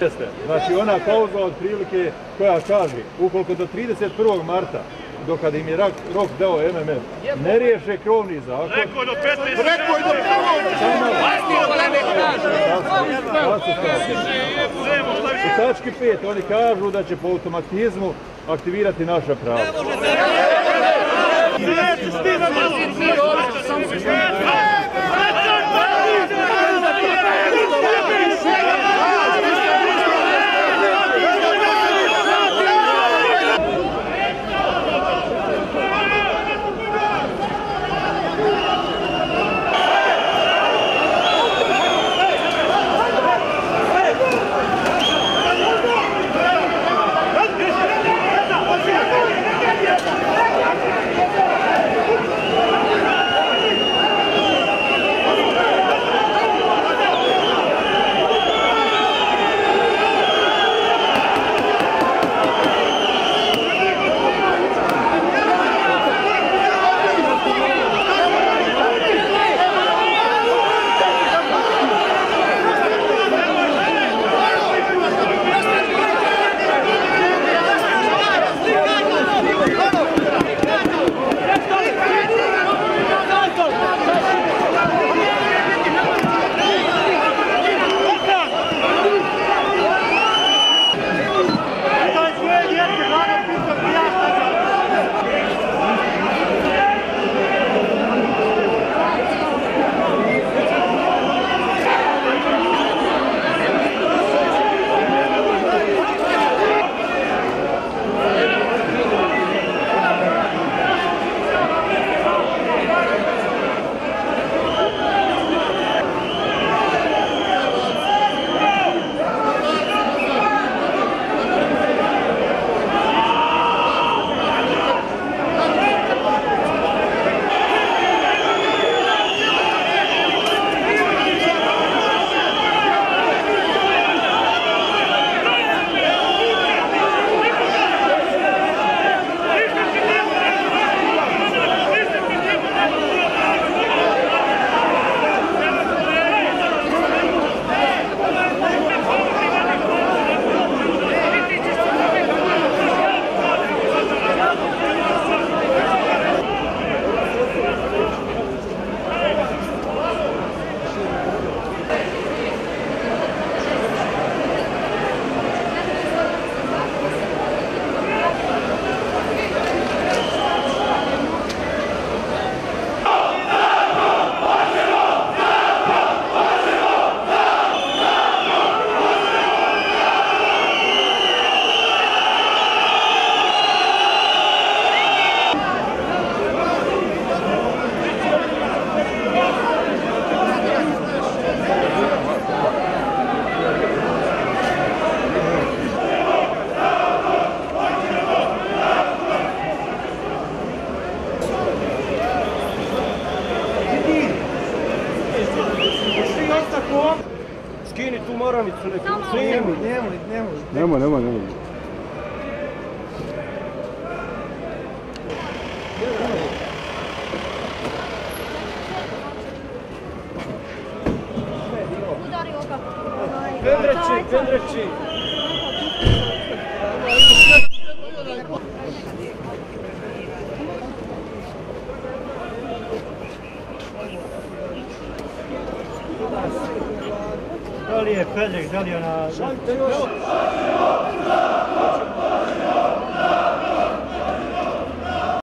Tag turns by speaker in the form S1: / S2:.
S1: Jeste. Znači ona klauzula otprilike koja kaže ukoliko do 31. marta do kad im je rok dao MMF, ne riješe krovni zakon.
S2: Rekao je do 15.
S3: Rekao je do
S1: U tački 5 oni kažu da će po automatizmu aktivirati naša prava.
S2: Ti na
S4: Skini tu maramicu neku.
S3: Nemoj, nemoj, nemoj.
S5: Nemoj, nemoj, nemoj.
S6: Udario ga.
S4: Pendreći, pendreći.
S2: Da li je Peljek žalio na...